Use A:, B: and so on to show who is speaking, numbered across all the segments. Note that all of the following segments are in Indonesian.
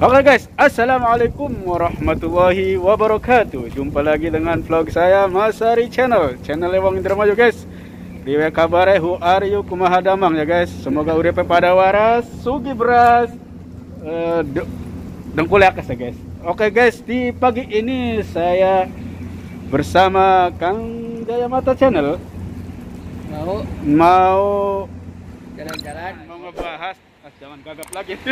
A: Oke guys, Assalamualaikum warahmatullahi wabarakatuh. Jumpa lagi dengan vlog saya Mas Ari Channel. Channel Lewang Indramayu guys. Di kabare hu are you? Kumaha damang ya guys. Semoga uripe pada waras Sugi beras uh, Dengkul ya guys Oke guys, di pagi ini saya Bersama Kang Jaya Mata Channel.
B: Mau
A: Mau
B: jalan-jalan.
A: Mau ngebahas Ah, jangan gagap lagi.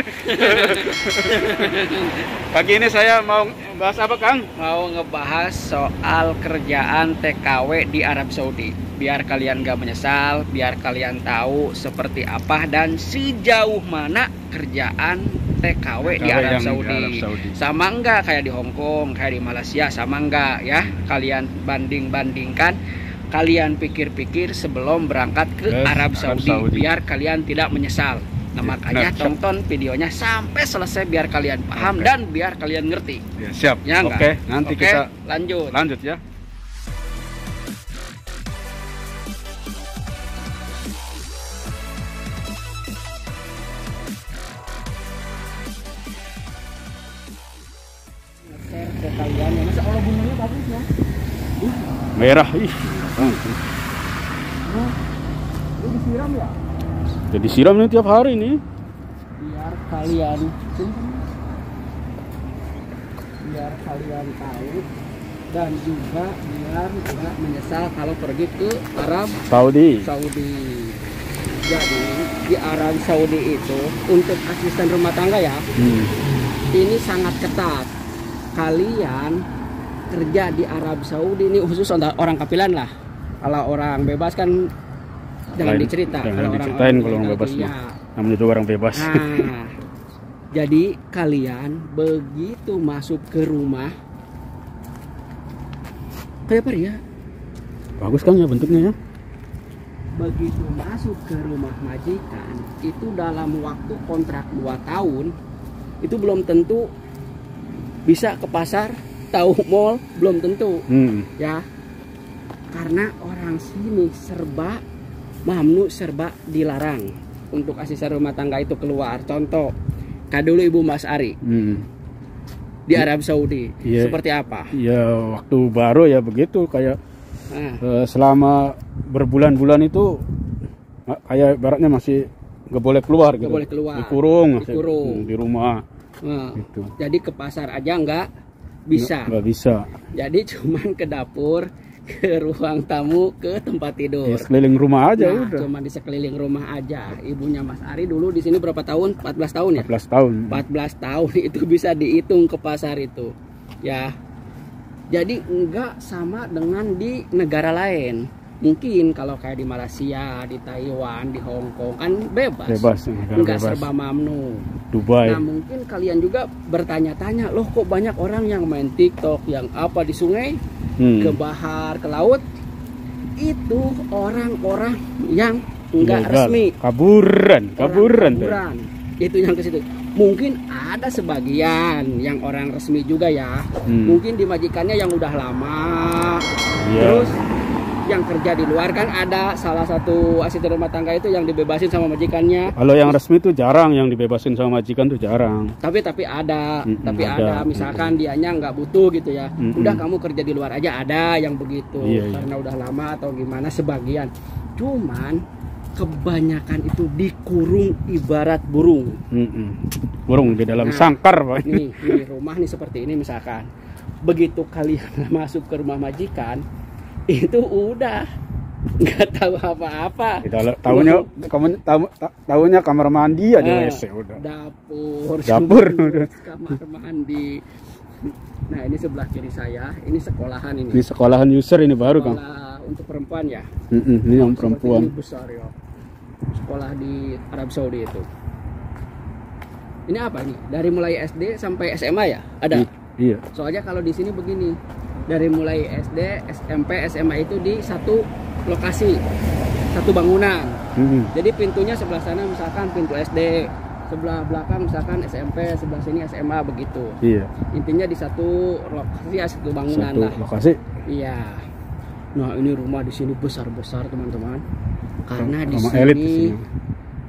A: Pagi ini saya mau bahas apa, Kang?
B: Mau ngebahas soal kerjaan TKW di Arab Saudi. Biar kalian gak menyesal, biar kalian tahu seperti apa dan sejauh mana kerjaan TKW, di, Arab Saudi. di Arab Saudi. Sama enggak kayak di Hong Kong, kayak di Malaysia, sama enggak ya? Kalian banding-bandingkan kalian pikir-pikir sebelum berangkat ke yes, Arab, Saudi, Arab Saudi biar kalian tidak menyesal. Nah makanya nah, tonton videonya sampai selesai biar kalian paham okay. dan biar kalian ngerti.
A: Ya, siap. Ya, Oke, okay. nanti okay. kita
B: lanjut.
A: Lanjut ya.
B: kalian ya. Masa Allah bunganya bagus ya.
A: Merah ih.
B: Oh. Ini disiram ya?
A: Jadi siram nih tiap hari nih.
B: Biar kalian biar kalian tahu dan juga biar tidak menyesal kalau pergi ke Arab
A: Saudi.
B: Saudi. Jadi di Arab Saudi itu untuk asisten rumah tangga ya, hmm. ini sangat ketat. Kalian kerja di Arab Saudi ini khusus orang kapilan lah. Kalau orang bebas kan jangan Lain, dicerita
A: jangan kalau diceritain orang, kalau orang bebas ya. namanya juga orang bebas.
B: Nah, jadi kalian begitu masuk ke rumah kayak apa ya?
A: Bagus kan ya bentuknya ya?
B: Begitu masuk ke rumah majikan itu dalam waktu kontrak 2 tahun itu belum tentu bisa ke pasar tahu mall belum tentu. Hmm. ya karena orang sini serba mamnu serba dilarang untuk asisten rumah tangga itu keluar. Contoh, kayak dulu Ibu Mas Ari hmm. di Arab Saudi, ya, seperti apa?
A: Ya waktu baru ya begitu kayak nah. selama berbulan-bulan itu kayak baratnya masih nggak boleh keluar
B: gak gitu. boleh keluar.
A: Dikurung, dikurung. di rumah.
B: Nah, gitu. Jadi ke pasar aja nggak bisa.
A: Nggak bisa.
B: Jadi cuman ke dapur ke ruang tamu ke tempat tidur.
A: Ya, sekeliling rumah aja
B: nah, udah. Cuma di sekeliling rumah aja. Ibunya Mas Ari dulu di sini berapa tahun? 14 tahun ya?
A: 14 tahun.
B: 14 tahun itu bisa dihitung ke pasar itu. Ya. Jadi enggak sama dengan di negara lain. Mungkin kalau kayak di Malaysia, di Taiwan, di Hong Kong kan bebas.
A: Bebas,
B: enggak bebas. serba mamnu.
A: Dubai.
B: Nah, mungkin kalian juga bertanya-tanya, "Loh kok banyak orang yang main TikTok yang apa di sungai?" Hmm. ke bahar ke laut itu orang-orang yang enggak Legal. resmi
A: kaburan kaburan,
B: kaburan. itu yang ke situ mungkin ada sebagian yang orang resmi juga ya hmm. mungkin dimajikannya yang udah lama yeah. terus yang kerja di luar kan ada salah satu asisten rumah tangga itu yang dibebasin sama majikannya.
A: Kalau yang resmi tuh jarang yang dibebasin sama majikan tuh jarang.
B: Tapi tapi ada, mm -mm, tapi ada, ada. misalkan mm -mm. dianya nggak butuh gitu ya. Mm -mm. Udah kamu kerja di luar aja ada yang begitu iya, iya. karena iya. udah lama atau gimana sebagian. Cuman kebanyakan itu dikurung ibarat burung.
A: Mm -mm. Burung di dalam nah, sangkar, Pak.
B: Nih, nih rumah nih seperti ini misalkan. Begitu kalian masuk ke rumah majikan, itu udah nggak tahu apa-apa.
A: tahunya kamu tahu tahunya kamar mandi aja nah, WC
B: udah. Dapur.
A: Dapur
B: Kamar mandi. Nah ini sebelah kiri saya, ini sekolahan ini.
A: Ini sekolahan user ini baru kan?
B: Untuk perempuan ya.
A: Mm -mm, ini yang perempuan.
B: Ini besar ya. Sekolah di Arab Saudi itu. Ini apa ini? Dari mulai SD sampai SMA ya? Ada. I
A: iya.
B: Soalnya kalau di sini begini, dari mulai SD, SMP, SMA itu di satu lokasi, satu bangunan. Hmm. Jadi pintunya sebelah sana misalkan pintu SD, sebelah belakang misalkan SMP, sebelah sini SMA begitu.
A: Iya.
B: Intinya di satu lokasi ya satu bangunan
A: satu
B: lah.
A: lokasi.
B: Iya. Nah ini rumah di sini besar besar teman-teman. Karena di
A: sini, elit di sini.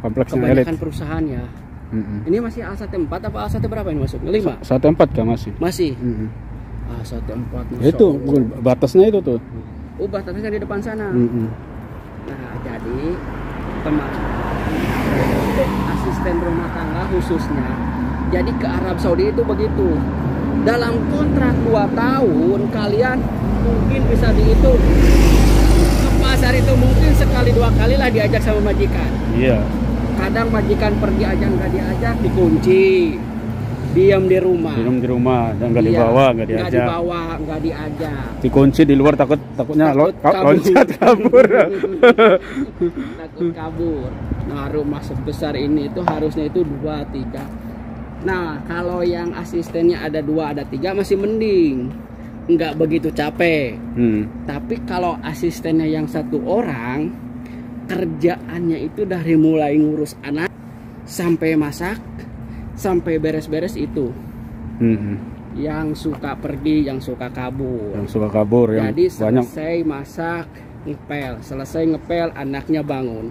B: kebanyakan elit. perusahaan ya.
A: Mm-mm.
B: Ini masih A14 apa A1 berapa ini masuk? Lima?
A: Satu empat kan masih.
B: Masih. A14 Masya
A: Itu batasnya itu tuh.
B: Oh batasnya di depan sana.
A: Mm-mm.
B: Nah jadi teman asisten rumah tangga khususnya. Jadi ke Arab Saudi itu begitu. Dalam kontrak 2 tahun kalian mungkin bisa dihitung ke pasar itu mungkin sekali dua kali lah diajak sama majikan.
A: Iya.
B: Kadang majikan pergi aja nggak diajak dikunci, diam di rumah.
A: Minum di rumah dan nggak
B: Iya,
A: dibawa, nggak
B: nggak
A: diajak.
B: dibawa, nggak diajak.
A: Dikunci di luar takut takutnya lo,
B: Takut
A: ka-
B: kabur.
A: loncat kabur.
B: takut kabur. Nah rumah sebesar ini itu harusnya itu dua tiga. Nah kalau yang asistennya ada dua ada tiga masih mending, nggak begitu capek.
A: hmm.
B: Tapi kalau asistennya yang satu orang, kerjaannya itu dari mulai ngurus anak sampai masak, sampai beres-beres itu.
A: Hmm.
B: Yang suka pergi, yang suka kabur.
A: Yang suka kabur yang
B: Jadi
A: banyak
B: selesai masak, ngepel, selesai ngepel anaknya bangun.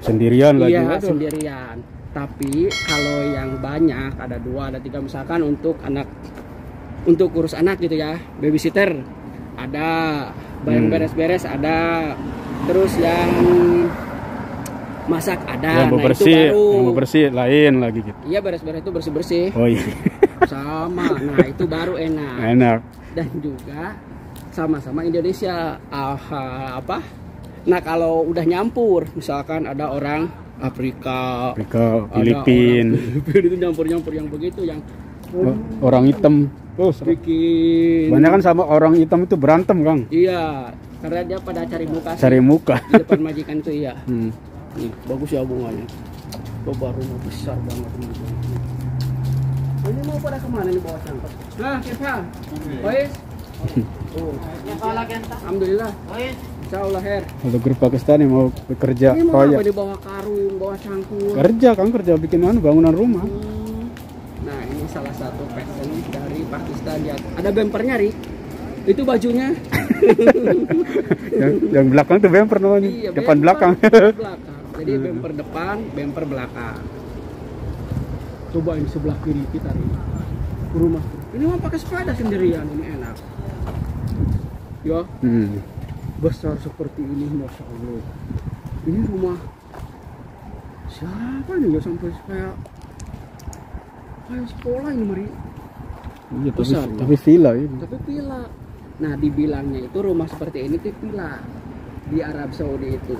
A: sendirian lagi.
B: Iya
A: Aduh.
B: sendirian. Tapi kalau yang banyak ada dua, ada tiga misalkan untuk anak untuk urus anak gitu ya, babysitter ada, yang
A: Hmm.
B: beres-beres ada, terus yang masak ada.
A: yang
B: Nah,
A: bebersih,
B: itu baru.
A: yang bebersih lain lagi gitu.
B: Iya beres-beres itu bersih-bersih
A: Oh iya,
B: sama. Nah itu baru enak.
A: enak.
B: dan juga sama-sama Indonesia ah, apa nah kalau udah nyampur misalkan ada orang Afrika
A: Afrika, Filipin,
B: itu nyampur-nyampur yang begitu yang
A: o- orang hitam. Oh,
B: bikin
A: banyak kan sama orang hitam itu berantem, Kang.
B: iya karena dia pada cari muka sih.
A: Cari muka.
B: di depan majikan itu iya
A: Hmm.
B: Nih bagus ya bunganya coba rumah besar banget ini ini mau pada ke mana nih bawa sampah nah Keva Boys oh Alhamdulillah Insya Allah Her
A: Kalau grup Pakistan yang mau bekerja
B: Ini mau apa
A: proyek.
B: di bawah karung, bawah cangkul.
A: Kerja, Kang, kerja bikin anu, bangunan rumah.
B: Hmm. Nah ini salah satu fashion dari Pakistan ya. Ada bempernya ri. Itu bajunya.
A: yang, yang belakang tuh bemper namanya.
B: Iya,
A: Depan
B: bemper
A: belakang.
B: belakang. Jadi
A: Hmm.
B: bemper depan, bemper belakang. Coba ini sebelah kiri kita ri. Rumah. Ini mau pakai sepeda sendirian ini enak. Ya
A: Hmm.
B: besar seperti ini, masya Allah. Ini rumah siapa nih ya sampai kayak kayak sekolah ini Mari.
A: Iya, tapi,
B: Besar,
A: tapi villa ini.
B: Tapi villa. Nah, dibilangnya itu rumah seperti ini tuh villa di Arab Saudi itu.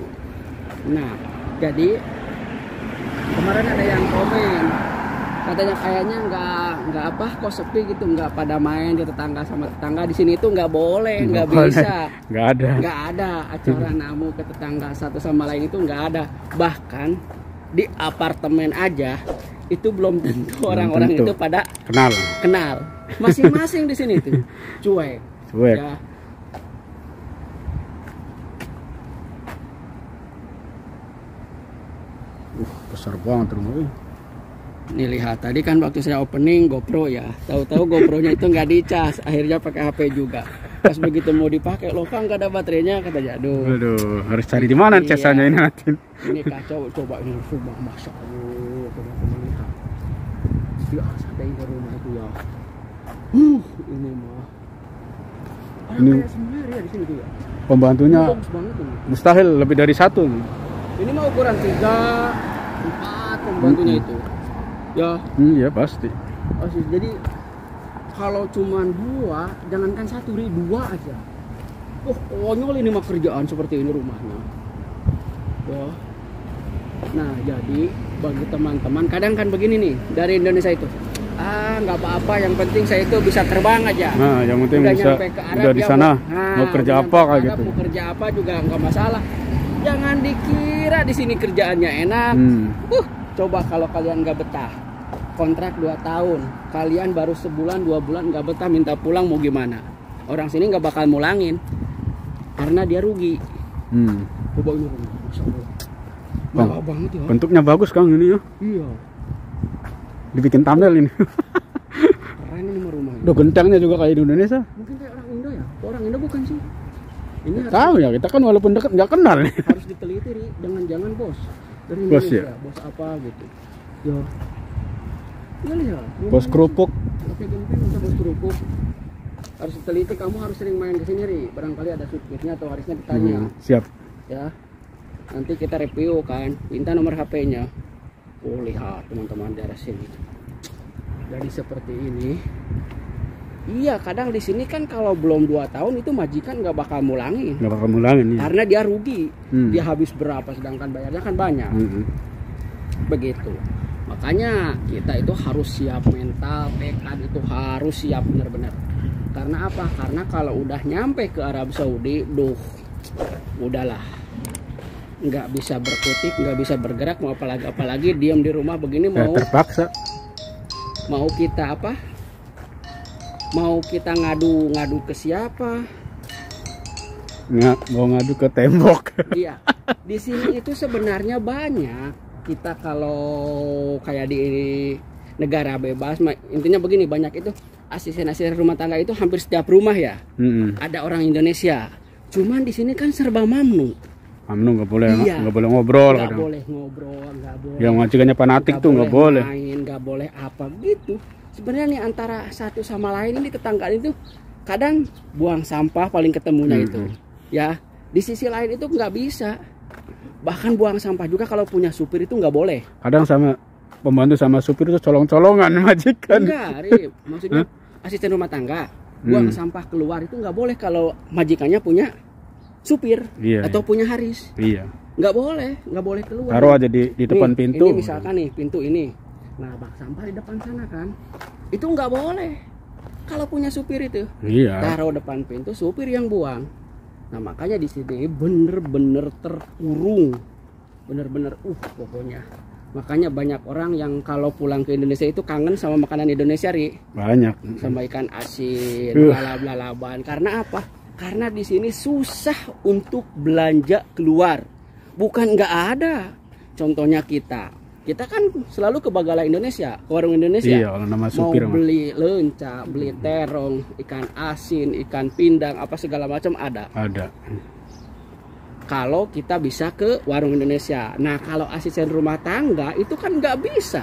B: Nah, jadi kemarin ada yang komen. Katanya kayaknya nggak nggak apa kok sepi gitu nggak pada main di tetangga sama tetangga. Di sini itu nggak boleh nggak bisa.
A: Nggak ada.
B: nggak ada. Acara namu ke tetangga satu sama lain itu nggak ada. Bahkan di apartemen aja itu belum tentu. orang-orang itu pada
A: Kenal.
B: kenal. Masing-masing di sini tuh. Cuek.
A: Cuek.
B: ya
A: Uh, besar banget rumah ini.
B: Nih lihat tadi kan waktu saya opening GoPro ya, tahu-tahu GoPro-nya itu nggak dicas, akhirnya pakai HP juga. Pas begitu mau dipakai, loh kan nggak ada baterainya kata jadul.
A: Aduh, harus cari di mana
B: Iya.
A: casanya ini nanti.
B: Ini kacau, coba ini rumah masya Allah, teman-teman lihat. Biasa ada yang rumah itu ya. Uh, ini mah. Orang
A: Ini-
B: sendiri ya di sini tuh ya.
A: Pembantunya mustahil lebih dari satu.
B: Ini mah ukuran tiga, empat pembantunya itu. Ya,
A: Hmm, ya pasti.
B: Jadi kalau cuman dua, jangankan satu, ri dua aja. Oh, konyol ini mah kerjaan seperti ini rumahnya. Ya. Nah, jadi bagi teman-teman, kadang kan begini nih dari Indonesia itu. Ah, nggak apa-apa, yang penting saya itu bisa terbang aja.
A: Nah, yang penting
B: Udah
A: bisa
B: ke Arab,
A: udah di
B: ya,
A: sana
B: mau- Nah,
A: mau kerja apa kayak gitu.
B: Mau kerja apa juga nggak masalah. Jangan dikira di sini kerjaannya enak.
A: Hmm.
B: Uh, coba kalau kalian nggak betah, kontrak 2 tahun, kalian baru sebulan dua bulan nggak betah minta pulang mau gimana? Orang sini nggak bakal mulangin karena dia rugi.
A: Hmm.
B: Coba ini.
A: Bang,
B: banget ya.
A: Bentuknya bagus Kang ini ya.
B: Iya,
A: Dibikin thumbnail ini.
B: keren ini mah rumah. ini.
A: Udah gentengnya juga kayak di Indonesia.
B: Mungkin kayak orang Indo ya? Orang Indo bukan sih? Ini harus,
A: Tahu ya, kita kan walaupun dekat nggak kenal nih.
B: harus diteliti, jangan-jangan bos dari
A: Bos
B: Indonesia,
A: ya?
B: bos apa gitu. Ya, Ya lihat.
A: Bos kerupuk.
B: Oke, gempeng bisa bos kerupuk. Harus teliti kamu harus sering main ke sini, Ri. Barangkali ada supirnya atau harusnya ditanya.
A: Hmm, siap.
B: Ya. Nanti kita review kan. Minta nomor HP-nya. Oh, lihat teman-teman daerah sini. Jadi seperti ini. Iya, kadang di sini kan kalau belum 2 tahun itu majikan nggak bakal mulangin.
A: Nggak bakal mulangin ya.
B: Karena dia rugi.
A: Hmm.
B: Dia habis berapa sedangkan bayarnya kan banyak.
A: Hmm.
B: begitu makanya kita itu harus siap mental tekad itu harus siap benar-benar karena apa karena kalau udah nyampe ke Arab Saudi duh udahlah nggak bisa berkutik nggak bisa bergerak mau apalagi apalagi diam di rumah begini
A: Ya,
B: mau
A: terpaksa.
B: mau kita apa mau kita ngadu ngadu ke siapa
A: Nggak mau ngadu ke tembok.
B: Iya, di sini itu sebenarnya banyak kita kalau kayak di negara bebas, intinya begini banyak itu asisten-asisten rumah tangga itu hampir setiap rumah ya
A: Hmm.
B: ada orang Indonesia. Cuman di sini kan serba mamnu,
A: Amnu nggak boleh
B: Iya.
A: nggak boleh ngobrol
B: nggak boleh ngobrol, nggak boleh.
A: Yang majikannya fanatik tuh nggak boleh.
B: nggak boleh apa gitu. Sebenarnya nih antara satu sama lain ini tetangga itu kadang buang sampah paling ketemunya
A: Hmm.
B: itu. Ya, di sisi lain itu nggak bisa. Bahkan buang sampah juga kalau punya supir itu nggak boleh.
A: Kadang sama pembantu sama supir itu colong-colongan majikan.
B: Enggak, Rip. Maksudnya asisten rumah tangga buang
A: Hmm.
B: sampah keluar itu nggak boleh kalau majikannya punya supir
A: Iya.
B: atau punya haris.
A: Iya.
B: Nggak boleh, nggak boleh keluar.
A: Taruh aja di di depan
B: Nih,
A: pintu.
B: Ini misalkan nih pintu ini. Nah bak sampah di depan sana kan. Itu nggak boleh. Kalau punya supir itu
A: Iya.
B: taruh depan pintu supir yang buang. Nah makanya di sini bener-bener terkurung, bener-bener uh pokoknya. Makanya banyak orang yang kalau pulang ke Indonesia itu kangen sama makanan Indonesia ri,
A: Banyak.
B: sama ikan asin,
A: Uh.
B: lalab-lalaban. Karena apa? Karena di sini susah untuk belanja keluar. Bukan nggak ada. Contohnya kita, kita kan selalu ke Bagala Indonesia, ke warung Indonesia
A: Iya, kalau nama
B: mau
A: supir mah.
B: beli lenca, beli terong, ikan asin, ikan pindang, apa segala macam ada.
A: Ada.
B: Kalau kita bisa ke warung Indonesia. Nah, kalau asisten rumah tangga itu kan nggak bisa.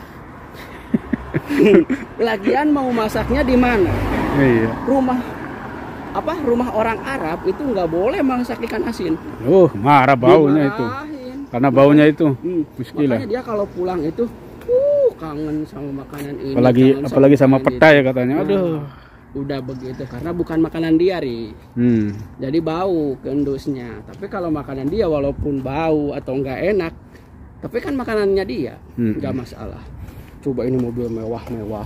B: Lagian mau masaknya di mana?
A: Iya.
B: Rumah apa? Rumah orang Arab itu nggak boleh masak ikan asin.
A: Uh, marah baunya itu. Karena baunya itu.
B: Hmm. Makanya dia kalau pulang itu, uh, kangen sama makanan ini.
A: Apalagi apalagi sama petai
B: itu.
A: katanya.
B: Nah,
A: Aduh.
B: udah begitu karena bukan makanan dia ri
A: Hmm.
B: jadi bau ke endusnya tapi kalau makanan dia walaupun bau atau nggak enak tapi kan makanannya dia
A: Hmm.
B: nggak masalah coba ini mobil mewah-mewah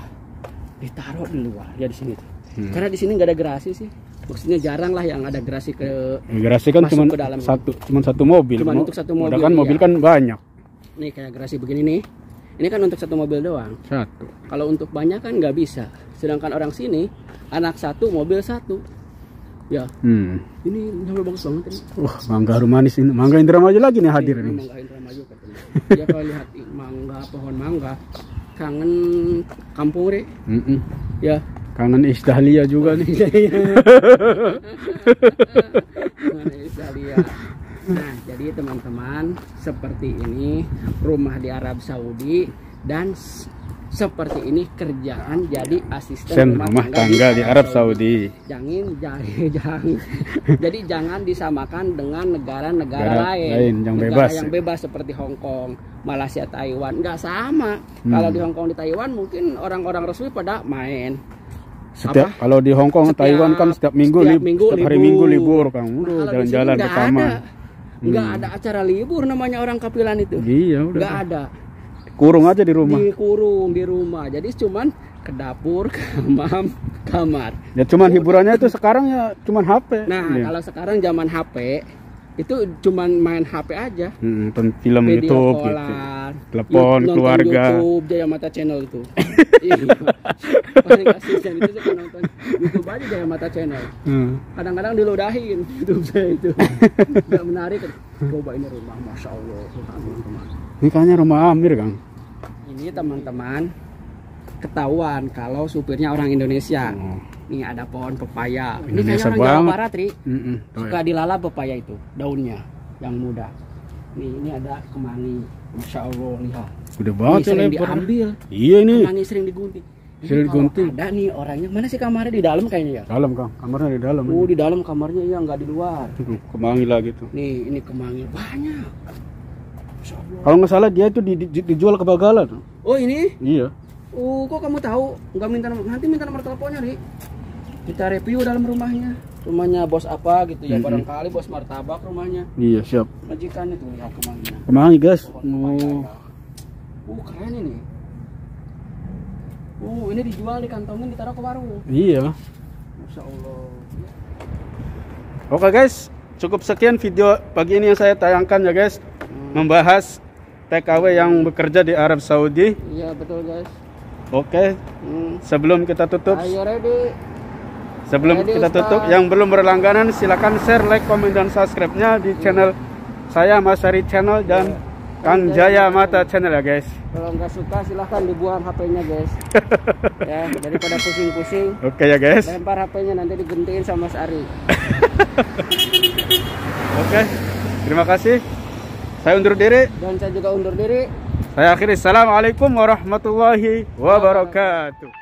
B: ditaruh di luar ya di sini
A: Hmm.
B: karena di sini nggak ada gerasi sih maksudnya jarang lah yang ada gerasi ke
A: Migrasi kan
B: Masuk
A: cuma satu cuma satu mobil.
B: Cuman
A: Mo-
B: untuk satu mobil,
A: kan mobil
B: iya.
A: kan banyak.
B: nih kayak gerasi begini nih ini kan untuk satu mobil doang
A: Satu.
B: kalau untuk banyak kan nggak bisa sedangkan orang sini anak satu mobil satu ya
A: Hmm.
B: ini udah bagus banget ini
A: Wah, mangga harum manis ini. Mangga Indramayu lagi nih hadir
B: Ini
A: nih.
B: Mangga Indramayu katanya. Dia kalau lihat mangga, pohon mangga, kangen kampung re.
A: Mm-mm.
B: Ya.
A: Kangen Isdahlia juga nih.
B: Kangen. Nah, jadi teman-teman, seperti ini rumah di Arab Saudi dan seperti ini kerjaan jadi asisten
A: Sen rumah tangga di Arab Saudi.
B: Jangan, jangan, jangan. Jadi jangan disamakan dengan negara-negara
A: Negara
B: lain.
A: lain yang
B: Negara
A: bebas.
B: yang bebas seperti Hong Kong, Malaysia, Taiwan, nggak sama.
A: Hmm.
B: Kalau di Hong Kong di Taiwan mungkin orang-orang resmi pada main.
A: Setiap
B: Apa?
A: kalau di Hong Kong,
B: Setiap-
A: Taiwan kan setiap minggu,
B: setiap minggu
A: setiap hari
B: libur.
A: minggu libur.
B: Nah,
A: Udah jalan-jalan bersama.
B: Nggak
A: Hmm.
B: ada acara libur namanya orang kapilan itu.
A: Iya, udah.
B: Nggak ada.
A: Kurung aja di rumah.
B: Dikurung di rumah. Jadi cuman ke dapur, ke hamam, kamar.
A: Ya cuman hiburannya itu sekarang ya cuman HP.
B: Nah,
A: Iya.
B: kalau sekarang zaman HP itu cuman main HP aja.
A: Hmm, nonton film
B: Video
A: YouTube gitu. Telepon, keluarga.
B: YouTube Jaya Mata Channel itu. Iya. Asisten itu suka nonton YouTube aja Jaya Mata Channel.
A: Hmm.
B: Kadang-kadang diludahin YouTube saya itu. Gak menarik. Coba ini rumah, masya Allah, teman-teman.
A: Ini kayaknya rumah Amir, Kang.
B: Ini teman-teman ketahuan kalau supirnya orang Indonesia.
A: Oh.
B: Nih ada pohon pepaya. Ini kayaknya orang Jawa. Barat, Ri.
A: Mm-mm. Tuh,
B: Suka
A: ya.
B: dilalap pepaya itu, daunnya yang muda. Nih, ini ada kemangi. Masya Allah, lihat.
A: Gede banget
B: Nih, sering
A: lebar.
B: diambil.
A: Iya ini.
B: Kemangi sering digunting. Kalau
A: digunting.
B: Ada nih orangnya. Mana sih kamarnya di dalam kayaknya ya?
A: Dalam Kang, kamarnya di dalam.
B: Oh, di dalam kamarnya ya nggak di luar.
A: Tuh, kemangi lah gitu.
B: Nih, ini kemangi banyak.
A: Kalau nggak salah dia itu di- di- dijual ke Bagalan.
B: Oh, ini?
A: Iya.
B: Oh, kok kamu tahu? Nggak minta nomor. Nanti minta nomor teleponnya, Ri. Kita review dalam rumahnya. Rumahnya bos apa gitu ya?
A: Mhm.
B: Barangkali bos martabak rumahnya.
A: Iya siap.
B: Majikannya tuh lihat kemanginya.
A: Kemangi guys.
B: Pohon
A: Oh.
B: pepaya. Uh, keren ini. Uh, ini dijual dikantongin ditaruh ke warung.
A: Iya.
B: Masya Allah.
A: Oke guys, cukup sekian video pagi ini yang saya tayangkan ya guys,
B: Hmm.
A: membahas TKW yang bekerja di Arab Saudi.
B: Iya betul guys.
A: Oke,
B: Hmm.
A: sebelum kita tutup,
B: Ayo ready.
A: sebelum
B: Ready,
A: kita tutup,
B: Ustaz.
A: yang belum berlangganan silakan share, like, komen dan subscribe-nya di channel saya Mas Ari Channel dan Kang Jaya Mata Channel ya guys.
B: Kalau nggak suka silahkan dibuang HP-nya guys. ya daripada pusing-pusing.
A: Oke ya guys.
B: Lempar HP-nya nanti digentiin sama Mas Ari.
A: Oke, terima kasih. Saya undur diri.
B: Dan saya juga undur diri.
A: Saya akhiri. Assalamualaikum warahmatullahi wabarakatuh.